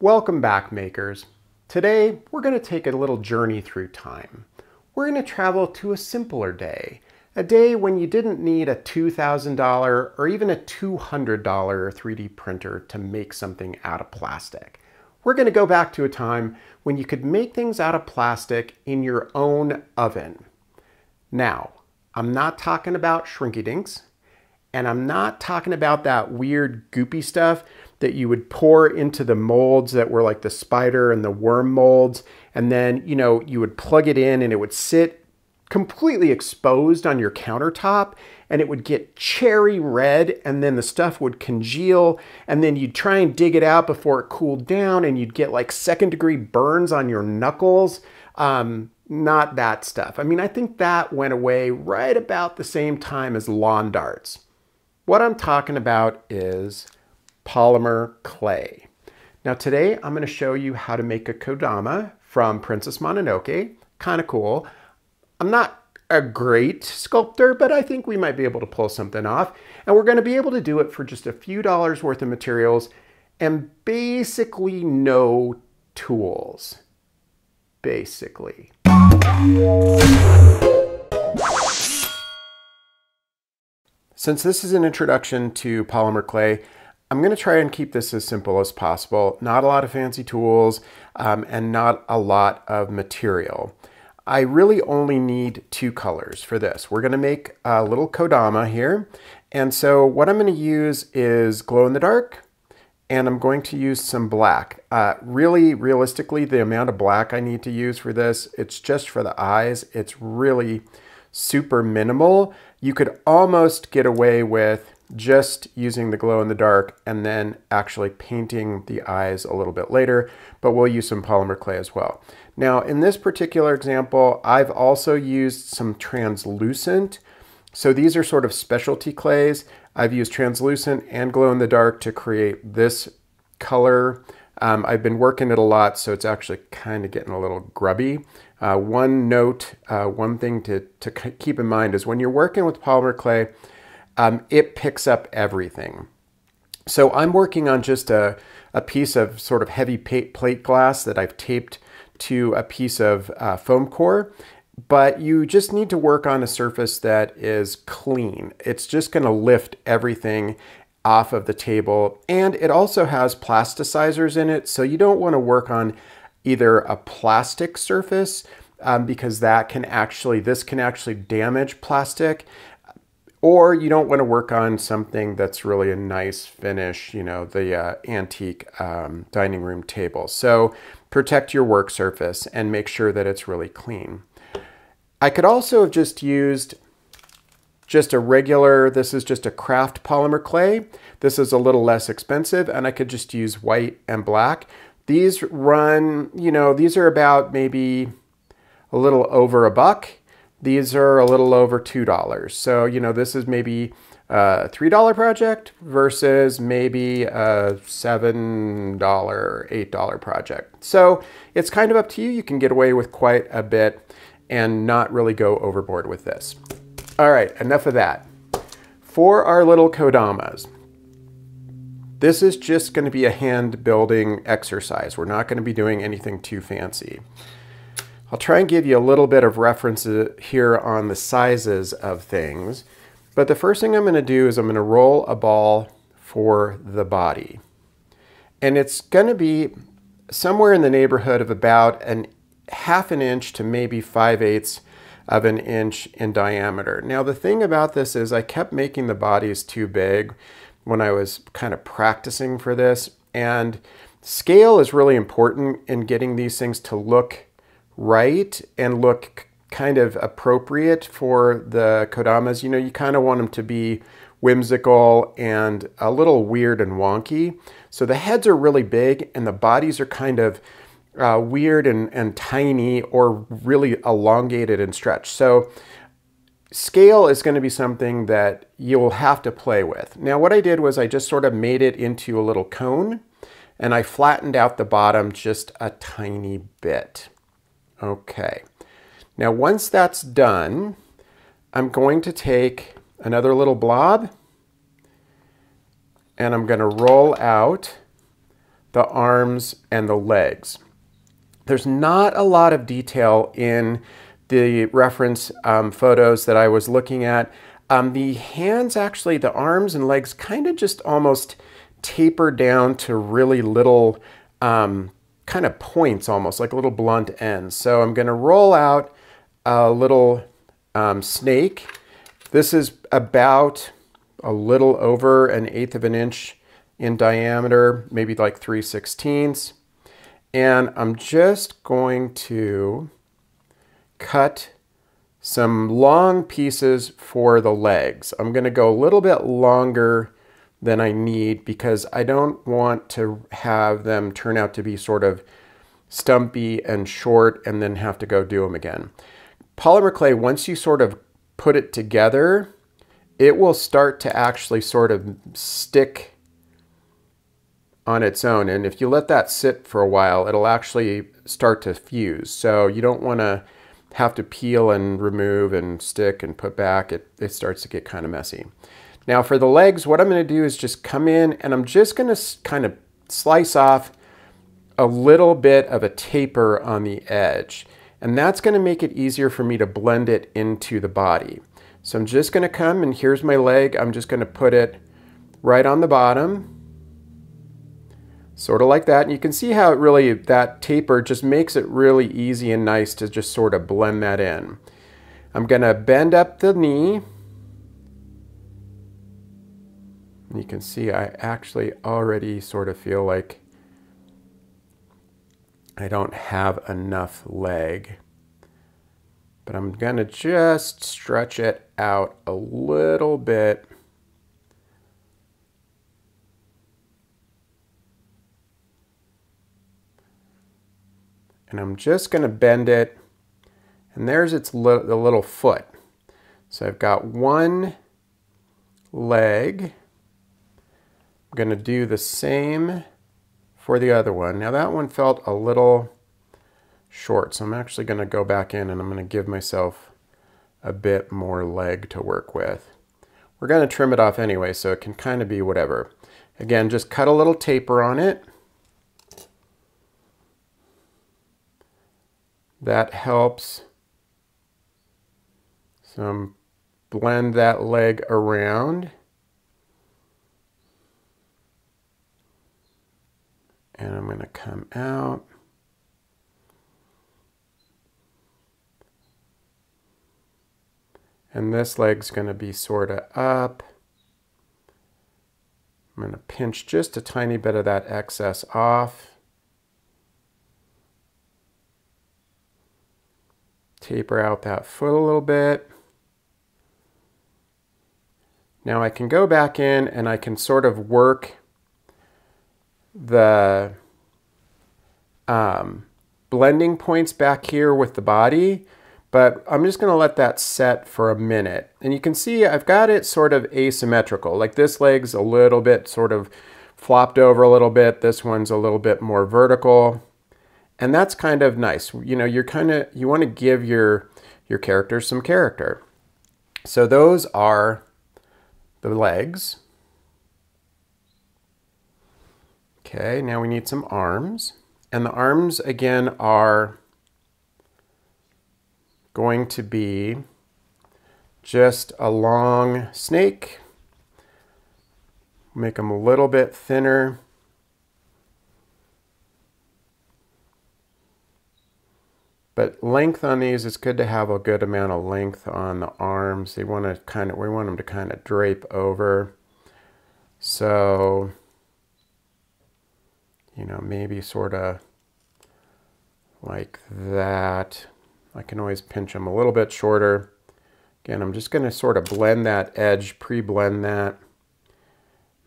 Welcome back, makers. Today, we're going to take a little journey through time. We're going to travel to a simpler day, a day when you didn't need a $2,000 or even a $200 3D printer to make something out of plastic. We're going to go back to a time when you could make things out of plastic in your own oven. Now, I'm not talking about shrinky dinks, and I'm not talking about that weird goopy stuff that you would pour into the molds that were like the spider and the worm molds. And then, you know, you would plug it in and it would sit completely exposed on your countertop and it would get cherry red and then the stuff would congeal and then you'd try and dig it out before it cooled down and you'd get like second degree burns on your knuckles. Um, not that stuff. I mean, I think that went away right about the same time as lawn darts. What I'm talking about is polymer clay. Now today I'm going to show you how to make a Kodama from Princess Mononoke. Kind of cool. I'm not a great sculptor, but I think we might be able to pull something off. And we're going to be able to do it for just a few dollars worth of materials and basically no tools. Basically. Since this is an introduction to polymer clay, I'm going to try and keep this as simple as possible. Not a lot of fancy tools um, and not a lot of material. I really only need two colors for this. We're going to make a little Kodama here. And so what I'm going to use is glow in the dark and I'm going to use some black. Uh, really, realistically, the amount of black I need to use for this, it's just for the eyes. It's really super minimal. You could almost get away with just using the glow in the dark and then actually painting the eyes a little bit later, but we'll use some polymer clay as well. Now in this particular example, I've also used some translucent. So these are sort of specialty clays. I've used translucent and glow in the dark to create this color. Um, I've been working it a lot, so it's actually kind of getting a little grubby. Uh, one note, uh, one thing to, to keep in mind is when you're working with polymer clay, um, it picks up everything. So I'm working on just a, a piece of sort of heavy plate glass that I've taped to a piece of uh, foam core, but you just need to work on a surface that is clean. It's just gonna lift everything off of the table. And it also has plasticizers in it, so you don't wanna work on either a plastic surface um, because that can actually, this can actually damage plastic or you don't want to work on something that's really a nice finish, you know, the uh, antique um, dining room table. So protect your work surface and make sure that it's really clean. I could also have just used just a regular, this is just a craft polymer clay. This is a little less expensive and I could just use white and black. These run, you know, these are about maybe a little over a buck these are a little over $2. So, you know, this is maybe a $3 project versus maybe a $7, $8 project. So it's kind of up to you. You can get away with quite a bit and not really go overboard with this. All right, enough of that. For our little Kodamas, this is just going to be a hand building exercise. We're not going to be doing anything too fancy. I'll try and give you a little bit of reference uh, here on the sizes of things. But the first thing I'm going to do is I'm going to roll a ball for the body. And it's going to be somewhere in the neighborhood of about an half an inch to maybe 5 eighths of an inch in diameter. Now the thing about this is I kept making the bodies too big when I was kind of practicing for this and scale is really important in getting these things to look right and look kind of appropriate for the Kodamas. You know, you kind of want them to be whimsical and a little weird and wonky. So the heads are really big and the bodies are kind of uh, weird and, and tiny or really elongated and stretched. So scale is going to be something that you'll have to play with. Now what I did was I just sort of made it into a little cone and I flattened out the bottom just a tiny bit. Okay. Now once that's done, I'm going to take another little blob and I'm going to roll out the arms, and the legs. There's not a lot of detail in the reference um, photos that I was looking at. Um, the hands actually, the arms and legs kind of just almost taper down to really little um, kind of points almost, like a little blunt ends. So I'm going to roll out a little um, snake. This is about a little over an eighth of an inch in diameter, maybe like 3 sixteenths. And I'm just going to cut some long pieces for the legs. I'm going to go a little bit longer than I need because I don't want to have them turn out to be sort of stumpy and short and then have to go do them again. Polymer clay, once you sort of put it together, it will start to actually sort of stick on its own. And if you let that sit for a while, it'll actually start to fuse. So you don't want to have to peel and remove and stick and put back. It, it starts to get kind of messy. Now for the legs, what I'm going to do is just come in and I'm just going to kind of slice off a little bit of a taper on the edge. And that's going to make it easier for me to blend it into the body. So I'm just going to come and here's my leg. I'm just going to put it right on the bottom sort of like that. And you can see how it really, that taper just makes it really easy and nice to just sort of blend that in. I'm going to bend up the knee. You can see I actually already sort of feel like I don't have enough leg. But I'm going to just stretch it out a little bit and I'm just going to bend it and there's its li the little foot. So I've got one leg. Going to do the same for the other one. Now that one felt a little short, so I'm actually going to go back in and I'm going to give myself a bit more leg to work with. We're going to trim it off anyway, so it can kind of be whatever. Again, just cut a little taper on it. That helps some blend that leg around. And I'm going to come out. And this leg's going to be sort of up. I'm going to pinch just a tiny bit of that excess off. taper out that foot a little bit. Now I can go back in and I can sort of work the um, blending points back here with the body, but I'm just going to let that set for a minute. And you can see I've got it sort of asymmetrical, like this leg's a little bit sort of flopped over a little bit. This one's a little bit more vertical and that's kind of nice. You know, you're kind of you want to give your your character some character. So those are the legs. Okay, now we need some arms. And the arms again are going to be just a long snake. Make them a little bit thinner. But length on these, it's good to have a good amount of length on the arms. They want to kind of, we want them to kind of drape over. So, you know, maybe sort of like that. I can always pinch them a little bit shorter. Again, I'm just going to sort of blend that edge, pre-blend that.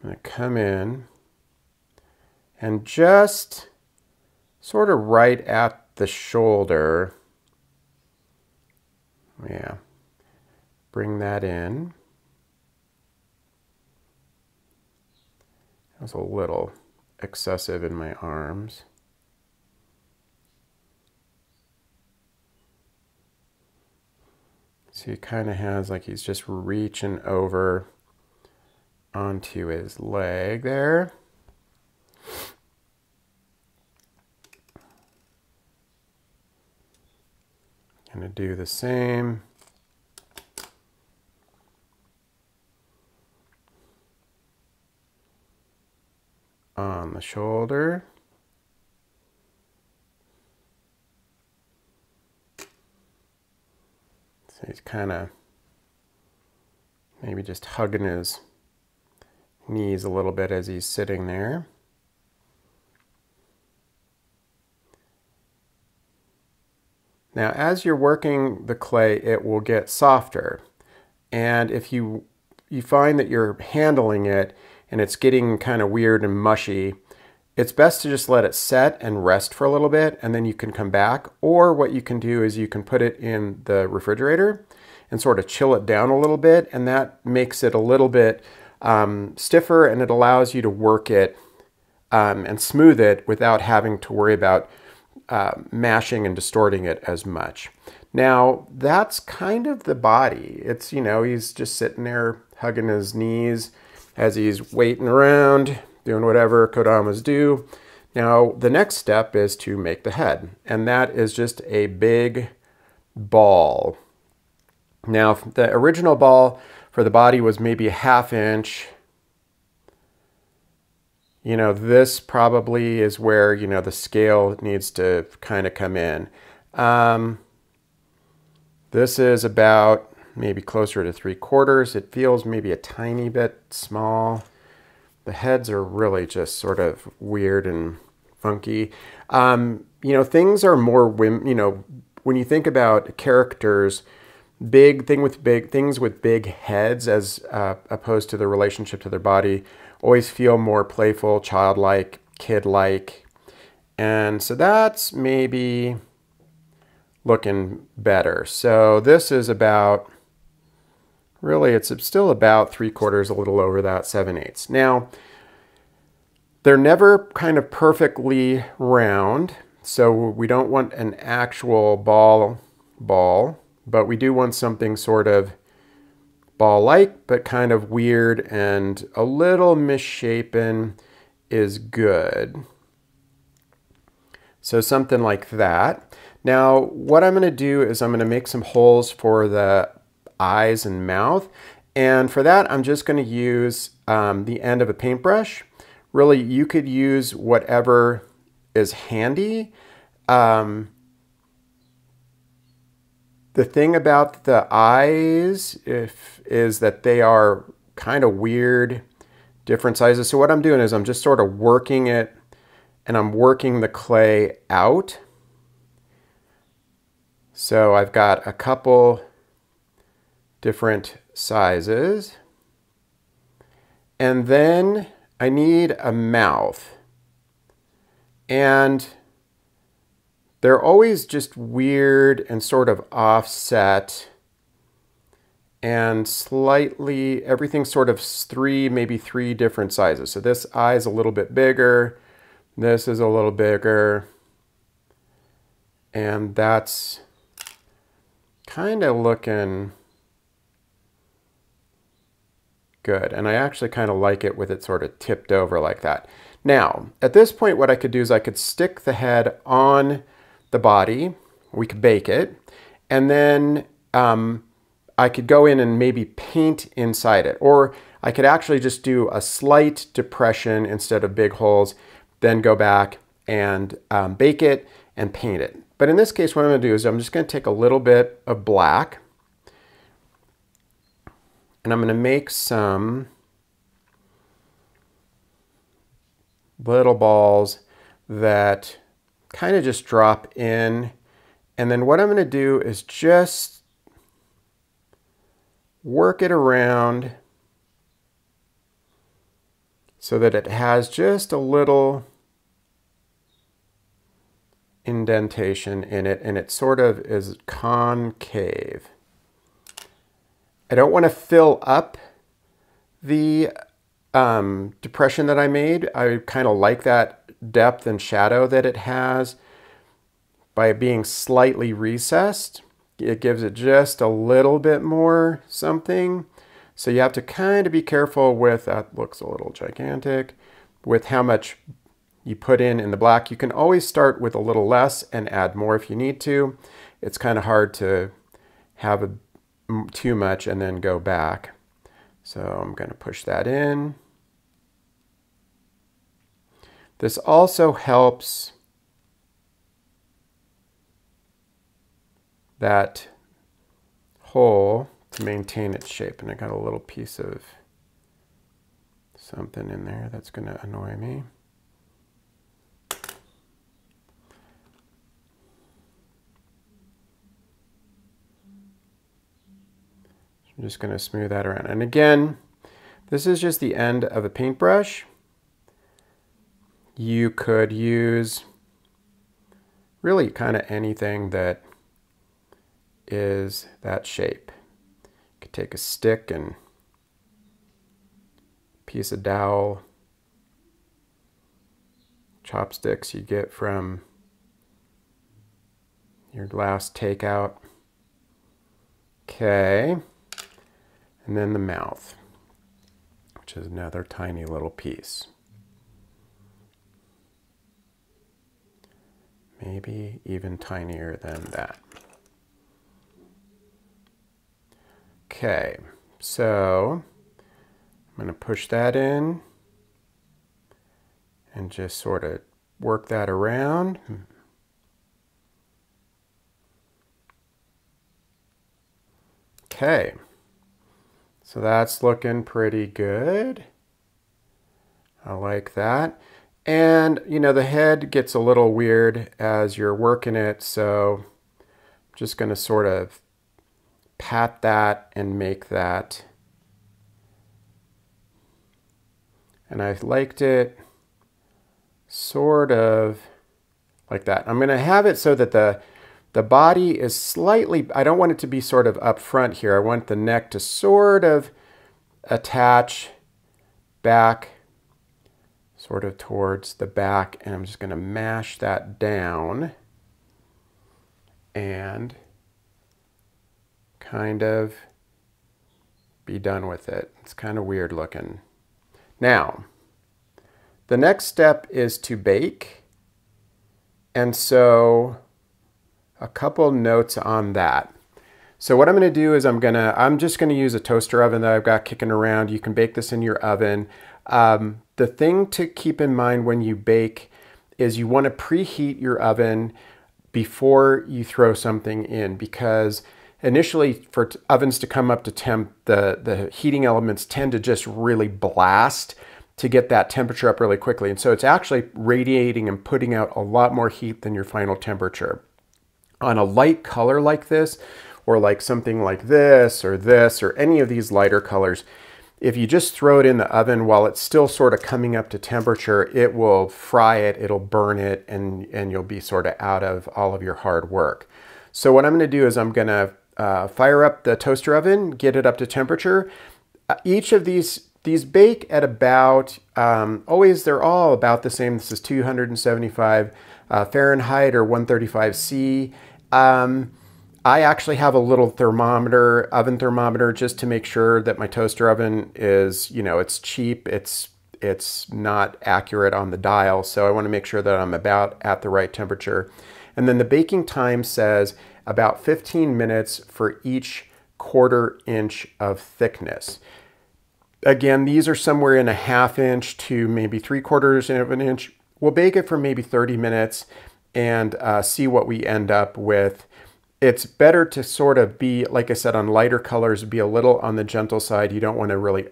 I'm going to come in and just sort of right at the shoulder. Yeah. Bring that in. That was a little excessive in my arms. So he kind of has like he's just reaching over onto his leg there. Gonna do the same. On the shoulder. So he's kind of maybe just hugging his knees a little bit as he's sitting there. Now, as you're working the clay, it will get softer. And if you, you find that you're handling it and it's getting kind of weird and mushy, it's best to just let it set and rest for a little bit and then you can come back. Or what you can do is you can put it in the refrigerator and sort of chill it down a little bit and that makes it a little bit um, stiffer and it allows you to work it um, and smooth it without having to worry about uh, mashing and distorting it as much. Now, that's kind of the body. It's, you know, he's just sitting there hugging his knees as he's waiting around, doing whatever Kodamas do. Now, the next step is to make the head, and that is just a big ball. Now, the original ball for the body was maybe a half inch you know, this probably is where, you know, the scale needs to kind of come in. Um, this is about maybe closer to three quarters. It feels maybe a tiny bit small. The heads are really just sort of weird and funky. Um, you know, things are more, whim, you know, when you think about characters, big thing with big things with big heads as uh, opposed to the relationship to their body always feel more playful, childlike, kid-like. And so that's maybe looking better. So this is about, really it's still about three quarters, a little over that, seven eighths. Now, they're never kind of perfectly round, so we don't want an actual ball ball, but we do want something sort of ball-like, but kind of weird and a little misshapen is good. So something like that. Now, what I'm going to do is I'm going to make some holes for the eyes and mouth. And for that, I'm just going to use um, the end of a paintbrush. Really, you could use whatever is handy. Um, the thing about the eyes if, is that they are kind of weird, different sizes. So what I'm doing is I'm just sort of working it and I'm working the clay out. So I've got a couple different sizes. And then I need a mouth. And they're always just weird and sort of offset and slightly, everything sort of three, maybe three different sizes. So this eye is a little bit bigger, this is a little bigger, and that's kind of looking good. And I actually kind of like it with it sort of tipped over like that. Now, at this point, what I could do is I could stick the head on the body. We could bake it. And then um, I could go in and maybe paint inside it. Or I could actually just do a slight depression instead of big holes, then go back and um, bake it and paint it. But in this case, what I'm gonna do is I'm just gonna take a little bit of black and I'm gonna make some little balls that kind of just drop in. And then what I'm going to do is just work it around so that it has just a little indentation in it and it sort of is concave. I don't want to fill up the um, depression that I made. I kind of like that depth and shadow that it has by being slightly recessed. It gives it just a little bit more something. So you have to kind of be careful with, that looks a little gigantic, with how much you put in in the black. You can always start with a little less and add more if you need to. It's kind of hard to have a, too much and then go back. So I'm going to push that in. This also helps that hole to maintain its shape. And I got a little piece of something in there that's going to annoy me. I'm just going to smooth that around. And again, this is just the end of a paintbrush. You could use really kind of anything that is that shape. You could take a stick and piece of dowel, chopsticks you get from your last takeout. Okay, and then the mouth, which is another tiny little piece. Maybe even tinier than that. Okay, so I'm going to push that in and just sort of work that around. Hmm. Okay, so that's looking pretty good. I like that. And, you know, the head gets a little weird as you're working it, so I'm just going to sort of pat that and make that and I liked it sort of like that. I'm going to have it so that the the body is slightly, I don't want it to be sort of up front here. I want the neck to sort of attach back sort of towards the back and I'm just going to mash that down and kind of be done with it. It's kind of weird looking. Now, the next step is to bake. And so a couple notes on that. So what I'm going to do is I'm going to, I'm just going to use a toaster oven that I've got kicking around. You can bake this in your oven. Um, the thing to keep in mind when you bake is you want to preheat your oven before you throw something in because initially for ovens to come up to temp, the, the heating elements tend to just really blast to get that temperature up really quickly. And so it's actually radiating and putting out a lot more heat than your final temperature. On a light color like this, or like something like this or this or any of these lighter colors, if you just throw it in the oven while it's still sort of coming up to temperature, it will fry it, it'll burn it, and, and you'll be sort of out of all of your hard work. So what I'm gonna do is I'm gonna uh, fire up the toaster oven, get it up to temperature. Uh, each of these these bake at about, um, always they're all about the same. This is 275 uh, Fahrenheit or 135 C. Um, I actually have a little thermometer, oven thermometer, just to make sure that my toaster oven is, you know, it's cheap, it's it's not accurate on the dial, so I want to make sure that I'm about at the right temperature. And then the baking time says about 15 minutes for each quarter inch of thickness. Again, these are somewhere in a half inch to maybe three quarters of an inch. We'll bake it for maybe 30 minutes and uh, see what we end up with. It's better to sort of be, like I said, on lighter colors, be a little on the gentle side. You don't want to really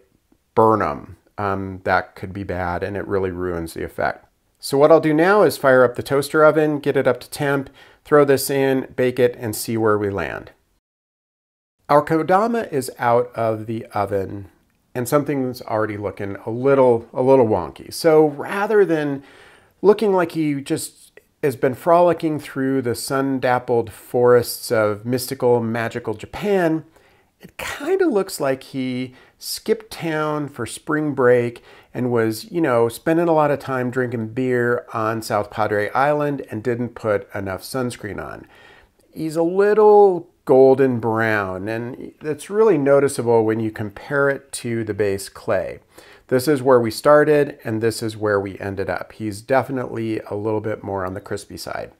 burn them. Um, that could be bad and it really ruins the effect. So what I'll do now is fire up the toaster oven, get it up to temp, throw this in, bake it, and see where we land. Our Kodama is out of the oven and something's already looking a little, a little wonky. So rather than looking like you just has been frolicking through the sun-dappled forests of mystical, magical Japan, it kind of looks like he skipped town for spring break and was, you know, spending a lot of time drinking beer on South Padre Island and didn't put enough sunscreen on. He's a little golden brown, and that's really noticeable when you compare it to the base clay. This is where we started and this is where we ended up. He's definitely a little bit more on the crispy side.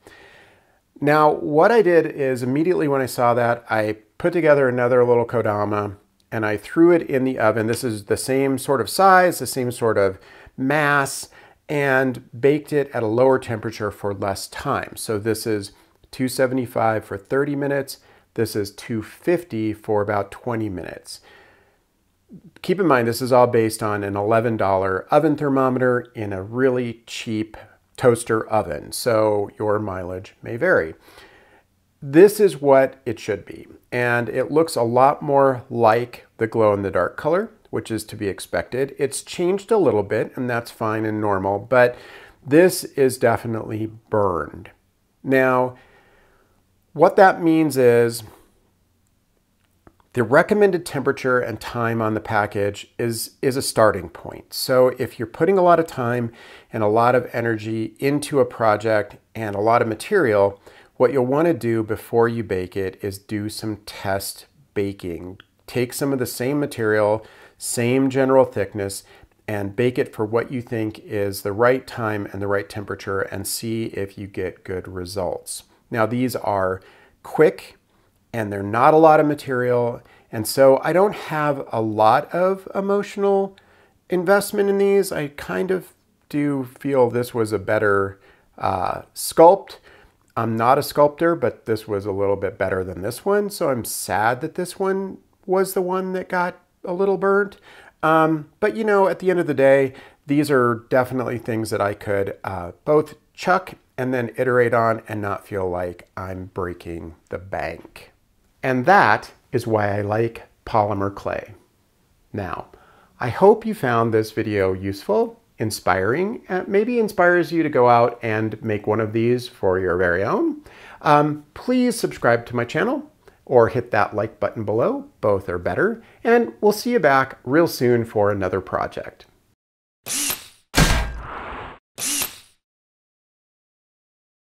Now, what I did is immediately when I saw that, I put together another little Kodama and I threw it in the oven. This is the same sort of size, the same sort of mass, and baked it at a lower temperature for less time. So this is 275 for 30 minutes. This is 250 for about 20 minutes. Keep in mind, this is all based on an $11 oven thermometer in a really cheap toaster oven, so your mileage may vary. This is what it should be, and it looks a lot more like the glow-in-the-dark color, which is to be expected. It's changed a little bit, and that's fine and normal, but this is definitely burned. Now, what that means is the recommended temperature and time on the package is, is a starting point. So if you're putting a lot of time and a lot of energy into a project and a lot of material, what you'll want to do before you bake it is do some test baking. Take some of the same material, same general thickness, and bake it for what you think is the right time and the right temperature and see if you get good results. Now these are quick and they're not a lot of material. And so I don't have a lot of emotional investment in these. I kind of do feel this was a better uh, sculpt. I'm not a sculptor, but this was a little bit better than this one. So I'm sad that this one was the one that got a little burnt. Um, but you know, at the end of the day, these are definitely things that I could uh, both chuck and then iterate on and not feel like I'm breaking the bank. And that is why I like polymer clay. Now, I hope you found this video useful, inspiring, and maybe inspires you to go out and make one of these for your very own. Um, please subscribe to my channel or hit that like button below. Both are better. And we'll see you back real soon for another project.